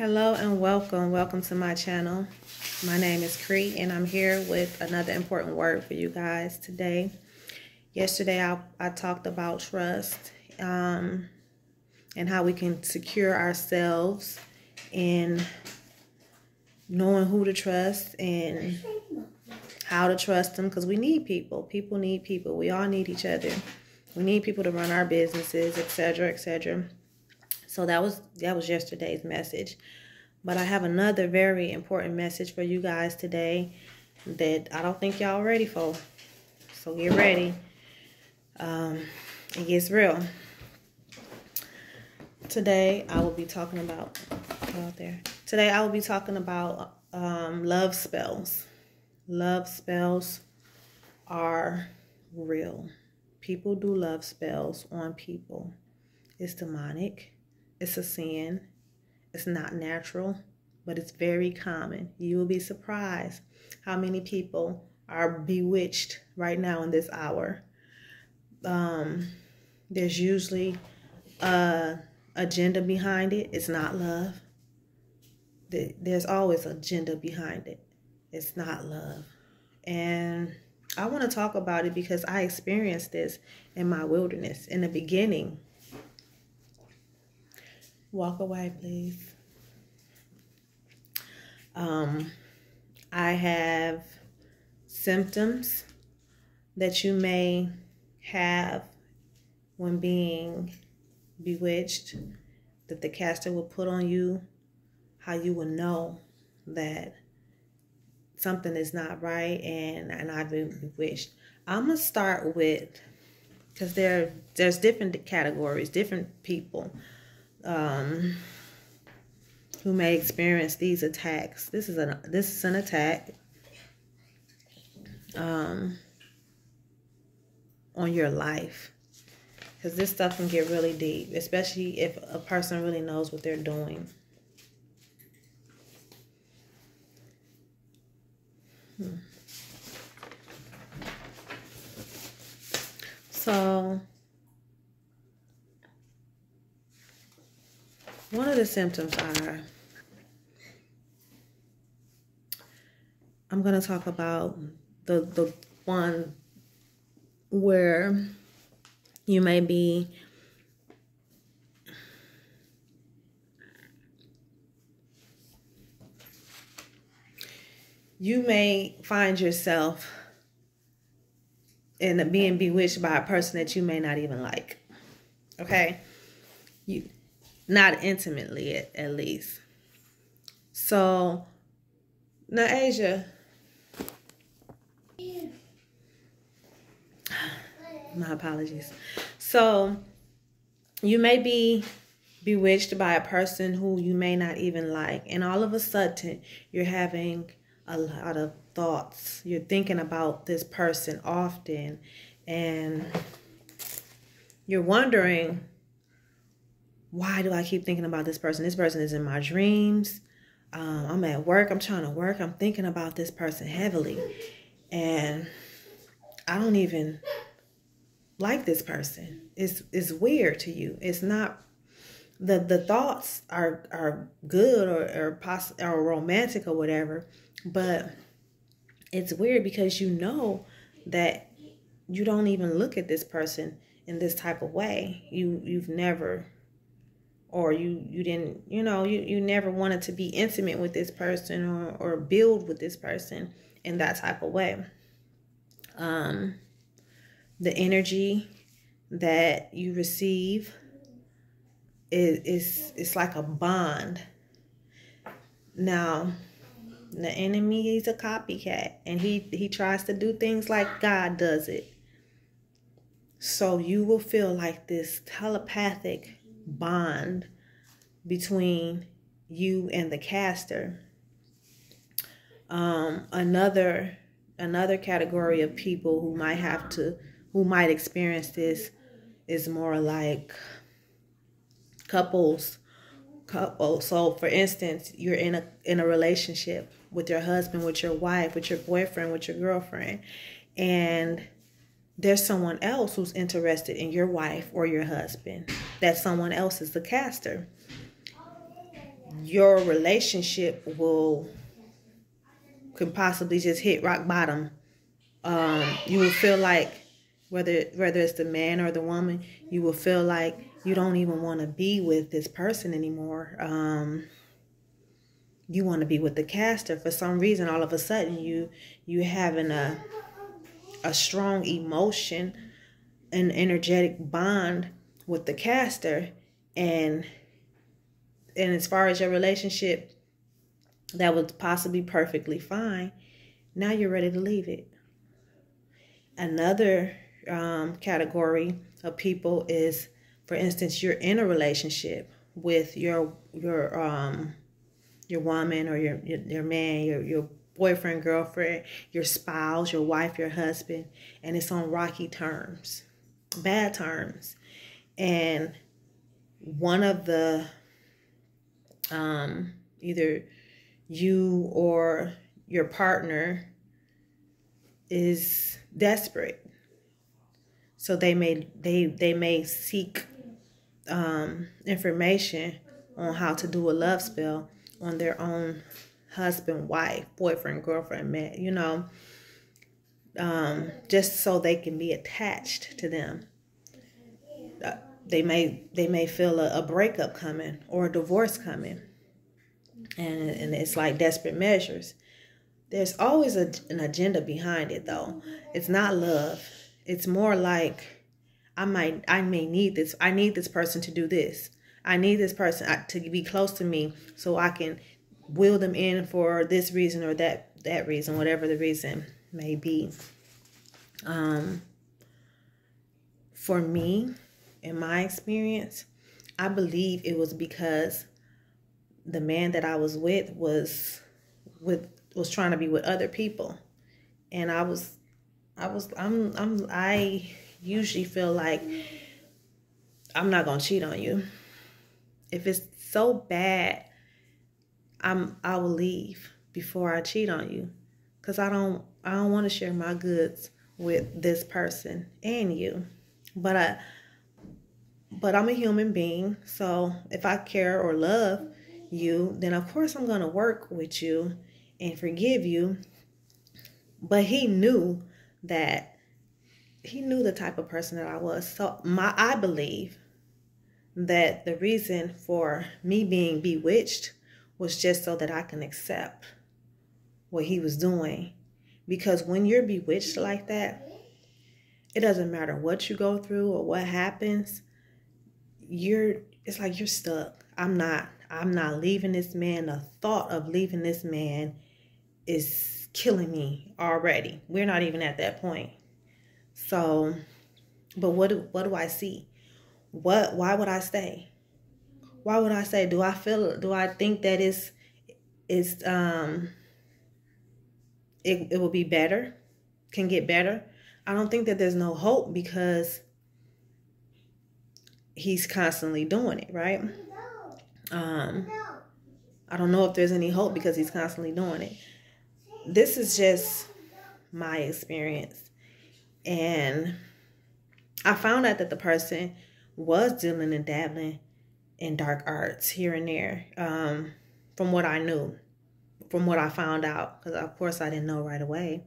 Hello and welcome. Welcome to my channel. My name is Cree and I'm here with another important word for you guys today. Yesterday I, I talked about trust um, and how we can secure ourselves in knowing who to trust and how to trust them because we need people. People need people. We all need each other. We need people to run our businesses, etc., etc. So that was that was yesterday's message. But I have another very important message for you guys today that I don't think y'all ready for. So get ready. Um, it gets real. Today I will be talking about out there. Today I will be talking about um, love spells. Love spells are real. People do love spells on people. It's demonic. It's a sin. It's not natural, but it's very common. You will be surprised how many people are bewitched right now in this hour. Um, there's usually a agenda behind it. It's not love. There's always agenda behind it. It's not love. And I want to talk about it because I experienced this in my wilderness. In the beginning, Walk away, please. Um, I have symptoms that you may have when being bewitched that the caster will put on you, how you will know that something is not right and, and I've been bewitched. I'm gonna start with because there there's different categories, different people um, who may experience these attacks. This is an this is an attack um, on your life because this stuff can get really deep, especially if a person really knows what they're doing. Hmm. So One of the symptoms are I'm going to talk about the the one where you may be you may find yourself in being bewitched by a person that you may not even like. Okay? You not intimately at, at least. So now Asia. My apologies. So you may be bewitched by a person who you may not even like, and all of a sudden you're having a lot of thoughts. You're thinking about this person often, and you're wondering why do I keep thinking about this person? This person is in my dreams. Um, I'm at work. I'm trying to work. I'm thinking about this person heavily. And I don't even like this person. It's it's weird to you. It's not the the thoughts are are good or or poss- or romantic or whatever, but it's weird because you know that you don't even look at this person in this type of way. You you've never or you you didn't you know you you never wanted to be intimate with this person or or build with this person in that type of way. Um the energy that you receive is is it's like a bond. Now the enemy is a copycat and he he tries to do things like god does it. So you will feel like this telepathic bond between you and the caster. Um, another another category of people who might have to who might experience this is more like couples couple so for instance you're in a in a relationship with your husband with your wife with your boyfriend with your girlfriend and there's someone else who's interested in your wife or your husband. That someone else is the caster. your relationship will could possibly just hit rock bottom. Um, you will feel like whether whether it's the man or the woman, you will feel like you don't even want to be with this person anymore. Um, you want to be with the caster for some reason. All of a sudden, you you having a a strong emotion, an energetic bond with the caster, and and as far as your relationship that was possibly perfectly fine, now you're ready to leave it. Another um, category of people is, for instance, you're in a relationship with your your um your woman or your your, your man, your your boyfriend, girlfriend, your spouse, your wife, your husband, and it's on rocky terms, bad terms, and one of the um either you or your partner is desperate. So they may they they may seek um, information on how to do a love spell on their own husband wife boyfriend girlfriend man you know um, just so they can be attached to them uh, they may they may feel a, a breakup coming or a divorce coming and and it's like desperate measures. There's always a, an agenda behind it, though. It's not love. It's more like I might I may need this. I need this person to do this. I need this person uh, to be close to me so I can will them in for this reason or that that reason, whatever the reason may be. Um, for me, in my experience, I believe it was because the man that I was with was with was trying to be with other people. And I was I was I'm I'm I usually feel like I'm not to cheat on you. If it's so bad, I'm I will leave before I cheat on you cuz I don't I don't want to share my goods with this person and you. But I but I'm a human being, so if I care or love you, then of course I'm going to work with you and forgive you. But he knew that he knew the type of person that I was. So my I believe that the reason for me being bewitched was just so that I can accept what he was doing. Because when you're bewitched like that, it doesn't matter what you go through or what happens, you're it's like you're stuck. I'm not I'm not leaving this man. The thought of leaving this man is killing me already. We're not even at that point. So, but what do, what do I see? What why would I stay? Why would I say do I feel do I think that is is um it it will be better? Can get better? I don't think that there's no hope because he's constantly doing it, right? Um, I don't know if there's any hope because he's constantly doing it. This is just my experience. And I found out that the person was dealing and dabbling in dark arts here and there um, from what I knew, from what I found out, because of course I didn't know right away.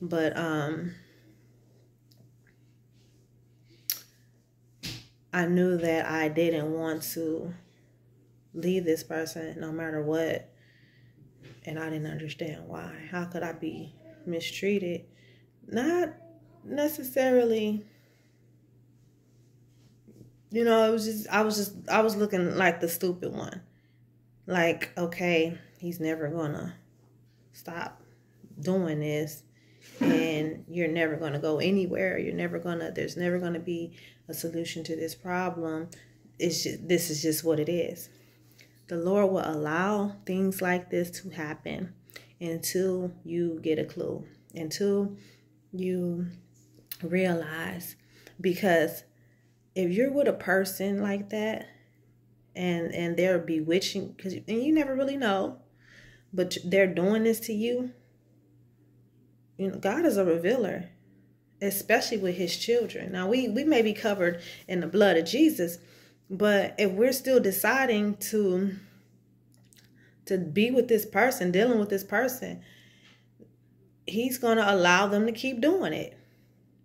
But um, I knew that I didn't want to leave this person no matter what. And I didn't understand why. How could I be mistreated? Not necessarily you know, it was just I was just I was looking like the stupid one. Like, okay, he's never gonna stop doing this and you're never gonna go anywhere. You're never gonna there's never gonna be a solution to this problem. It's just this is just what it is the Lord will allow things like this to happen until you get a clue, until you realize. Because if you're with a person like that and and they're bewitching, because and you never really know, but they're doing this to you. You know, God is a revealer, especially with His children. Now we we may be covered in the blood of Jesus but if we're still deciding to to be with this person, dealing with this person, he's going to allow them to keep doing it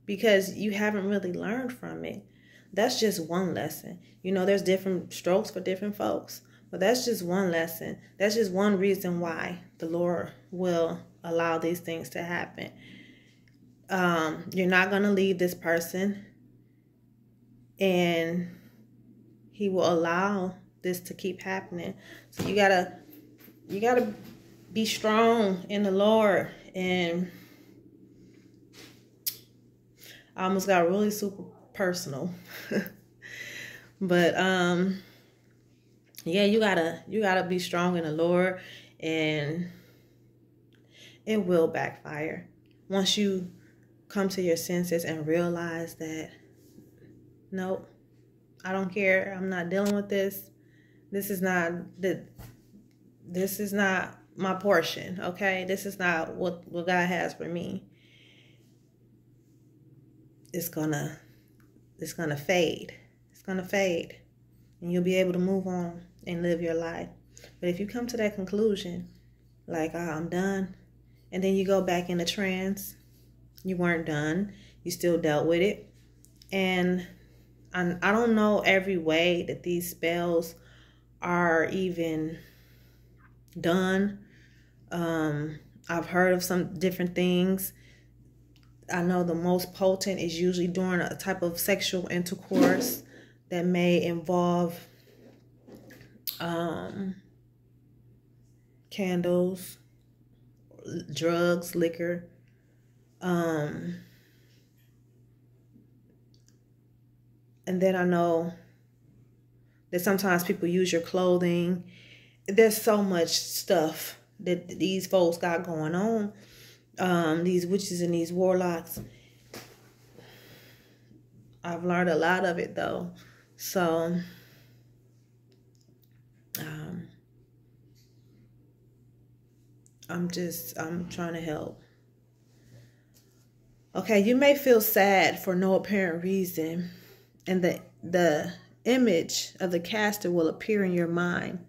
because you haven't really learned from it. That's just one lesson. You know, there's different strokes for different folks, but that's just one lesson. That's just one reason why the Lord will allow these things to happen. Um, you're not going to leave this person, and He will allow this to keep happening. So you gotta, you gotta be strong in the Lord and I almost got really super personal. but um yeah, you gotta you gotta be strong in the Lord and it will backfire. Once you come to your senses and realize that nope, I don't care. I'm not dealing with this. This is not the this is not my portion, okay? This is not what, what God has for me. It's gonna it's gonna fade. It's gonna fade. And you'll be able to move on and live your life. But if you come to that conclusion, like oh, I'm done, and then you go back in the trance, you weren't done. You still dealt with it. And I, I don't know every way that these spells are even done um, I've heard of some different things. I know the most potent is usually during a type of sexual intercourse that may involve um, candles, drugs, liquor. Um, and then I know that sometimes people use your clothing. There's so much stuff that these folks got going on, um, these witches and these warlocks. I've learned a lot of it though. So um, I'm just I'm trying to help. Okay, you may feel sad for no apparent reason, and the the image of the caster will appear in your mind.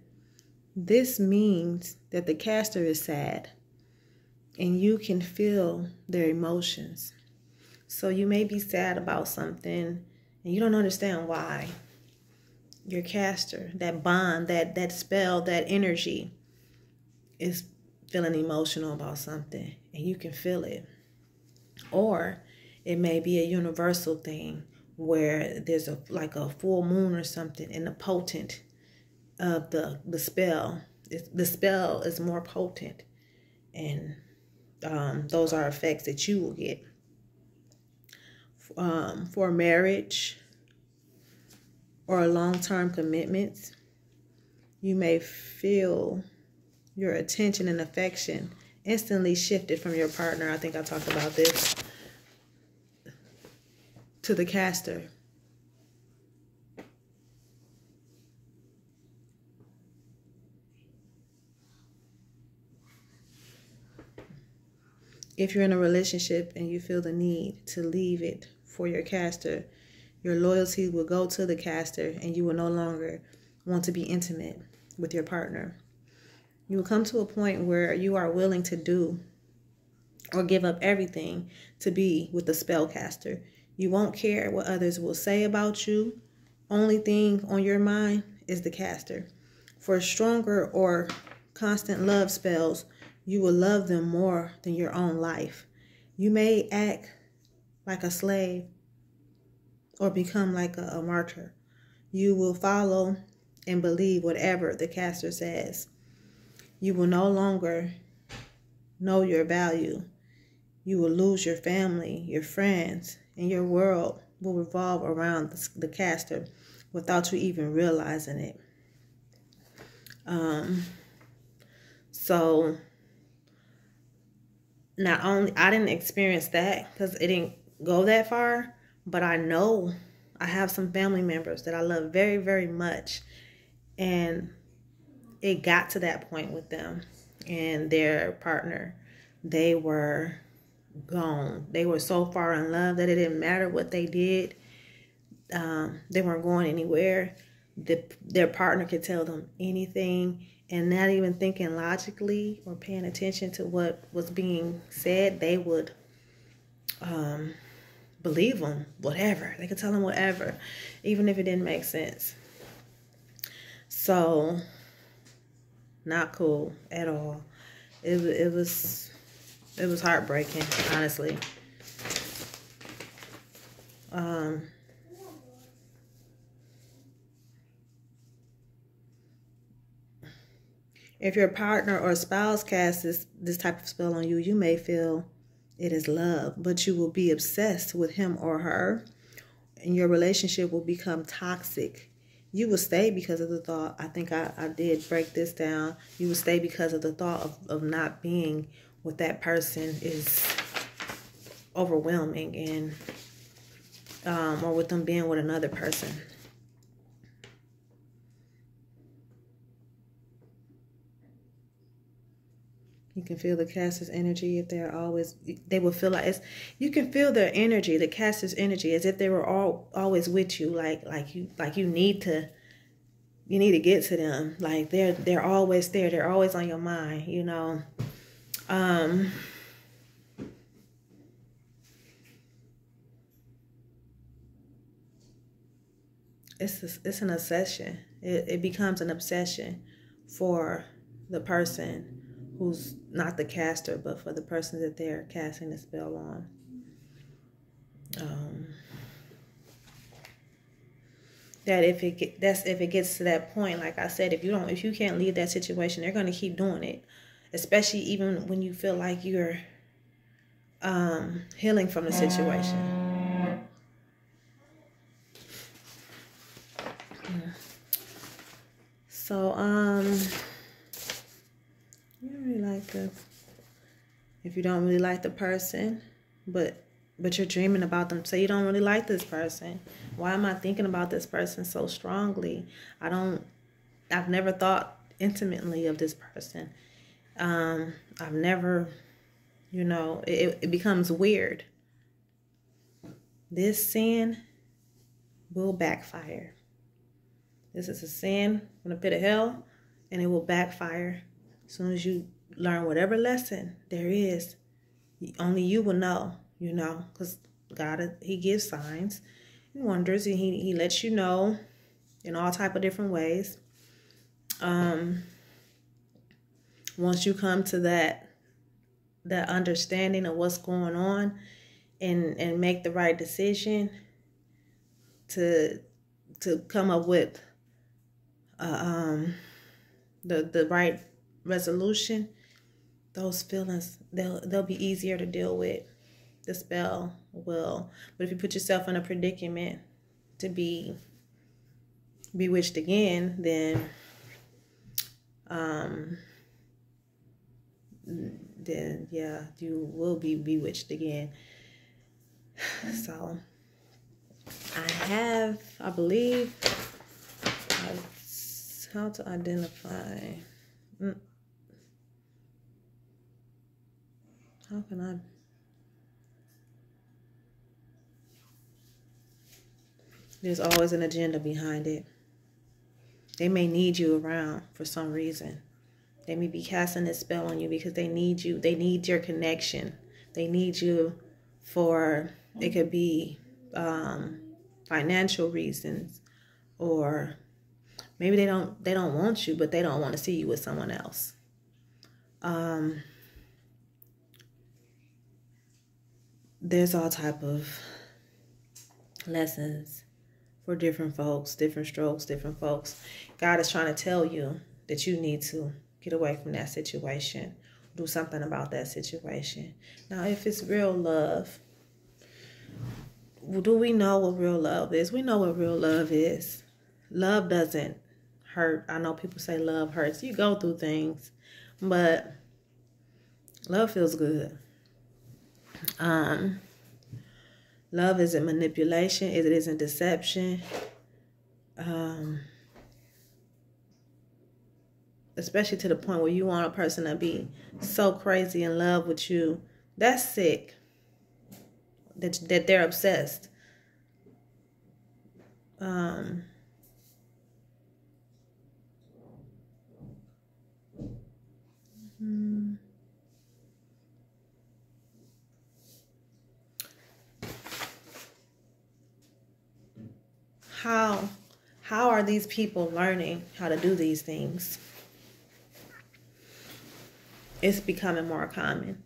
This means that the caster is sad and you can feel their emotions. So you may be sad about something and you don't understand why. Your caster, that bond, that that spell, that energy is feeling emotional about something and you can feel it. Or it may be a universal thing where there's a like a full moon or something and the potent of the the spell. The spell is more potent, and um, those are effects that you will get. Um, for marriage or a long term commitments, you may feel your attention and affection instantly shifted from your partner. I think I talked about this to the caster. If you're in a relationship and you feel the need to leave it for your caster, your loyalty will go to the caster and you will no longer want to be intimate with your partner. You will come to a point where you are willing to do or give up everything to be with the spellcaster. You won't care what others will say about you. Only thing on your mind is the caster. For stronger or constant love spells, you will love them more than your own life. You may act like a slave or become like a, a martyr. You will follow and believe whatever the caster says. You will no longer know your value. You will lose your family, your friends, and your world will revolve around the, the caster without you even realizing it. Um, so not only I didn't experience that because it didn't go that far, but I know I have some family members that I love very, very much. And it got to that point with them and their partner. They were gone. They were so far in love that it didn't matter what they did. Um, they weren't going anywhere. the, their partner could tell them anything and not even thinking logically or paying attention to what was being said, they would um, believe them, whatever. They could tell them whatever, even if it didn't make sense. So, not cool at all. It it was it was heartbreaking, honestly. Um. If your partner or spouse casts this, this type of spell on you, you may feel it is love, but you will be obsessed with him or her, and your relationship will become toxic. You will stay because of the thought. I think I, I did break this down. You will stay because of the thought of, of not being with that person is overwhelming and um, or with them being with another person. You can feel the caster's energy if they're always, they will feel like it's, you can feel their energy, the caster's energy, as if they were all always with you, like, like you, like you need to, you need to get to them. Like they're, they're always there. They're always on your mind, you know? Um, it's, a, it's an obsession. It, it becomes an obsession for the person who's not the caster, but for the person that they're casting the spell on. Um, that if it get, that's if it gets to that point, like I said, if you don't, if you can't leave that situation, they're gonna keep doing it, especially even when you feel like you're um, healing from the situation. So um if you don't really like the person, but but you're dreaming about them. Say you don't really like this person. Why am I thinking about this person so strongly? I don't I've never thought intimately of this person. Um, I've never, you know, it, it becomes weird. This sin will backfire. This is a sin from the pit of hell, and it will backfire as soon as you learn whatever lesson there is, only you will know, you know, because God, he gives signs and wonders, and he, he lets you know in all type of different ways. Um, once you come to that that understanding of what's going on and and make the right decision to to come up with uh, um the the right resolution, those feelings they'll they'll be easier to deal with. The spell will, but if you put yourself in a predicament to be bewitched again, then um then yeah, you will be bewitched again. So I have, I believe, how to identify. Mm. How can I? There's always an agenda behind it. They may need you around for some reason. They may be casting a spell on you because they need you. They need your connection. They need you for, it could be um, financial reasons or maybe they don't they don't want you but they don't want to see you with someone else um, there's all type of lessons for different folks, different strokes, different folks. God is trying to tell you that you need to get away from that situation, do something about that situation. Now, if it's real love, do we know what real love is? We know what real love is. Love doesn't hurt. I know people say love hurts. You go through things, but love feels good. Um, love isn't manipulation, it isn't deception. Um, especially to the point where you want a person to be so crazy in love with you. That's sick. That, that they're obsessed. Um. Hmm. How how are these people learning how to do these things? It's becoming more common.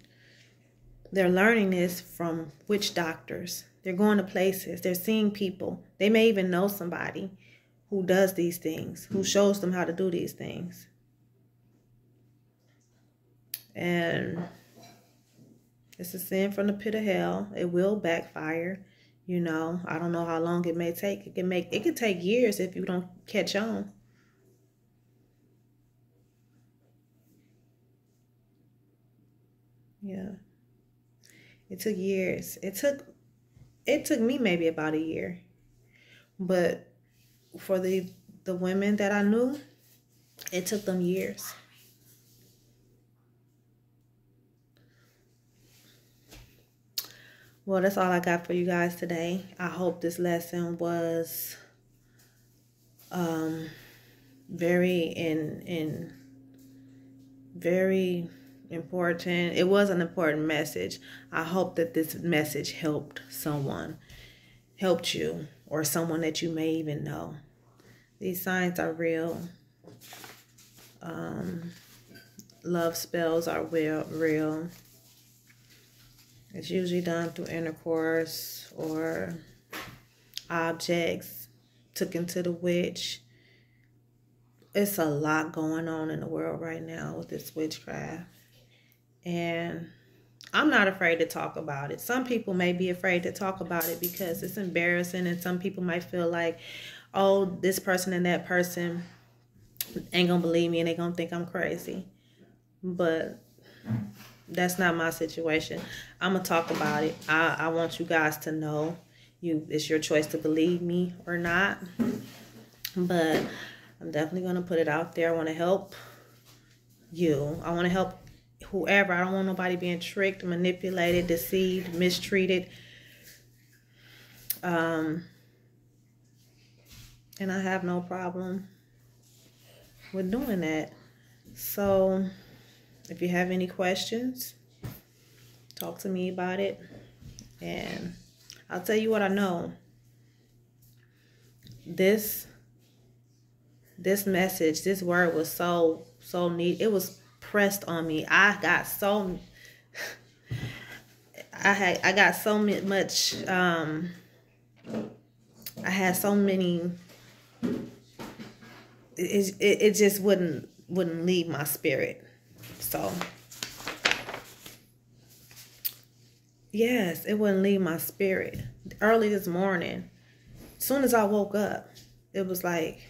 They're learning this from witch doctors. They're going to places. They're seeing people. They may even know somebody who does these things, who shows them how to do these things. And it's a sin from the pit of hell. It will backfire. You know, I don't know how long it may take. It can make it could take years if you don't catch on. Yeah. It took years. It took it took me maybe about a year. But for the the women that I knew, it took them years. Well, that's all I got for you guys today. I hope this lesson was um, very in in very important. It was an important message. I hope that this message helped someone, helped you, or someone that you may even know. These signs are real. Um, love spells are real. real. It's usually done through intercourse or objects took into the witch. It's a lot going on in the world right now with this witchcraft. And I'm not afraid to talk about it. Some people may be afraid to talk about it because it's embarrassing, and some people might feel like, oh, this person and that person ain't gonna believe me and they gonna think I'm crazy. But that's not my situation. I'm gonna talk about it. I, I want you guys to know you it's your choice to believe me or not. But I'm definitely gonna put it out there. I wanna help you. I wanna help whoever. I don't want nobody being tricked, manipulated, deceived, mistreated. Um and I have no problem with doing that. So if you have any questions, talk to me about it. And I'll tell you what I know. This this message, this word was so so neat. It was pressed on me. I got so I had I got so much um I had so many it, it, it just wouldn't wouldn't leave my spirit. So, yes, it wouldn't leave my spirit. Early this morning, as soon as I woke up, it was like,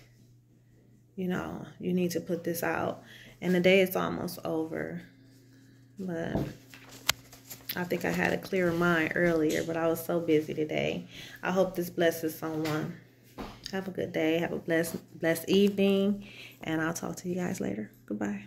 you know, you need to put this out. And the day is almost over. But I think I had a clearer mind earlier, but I was so busy today. I hope this blesses someone. Have a good day. Have a blessed blessed evening. And I'll talk to you guys later. Goodbye.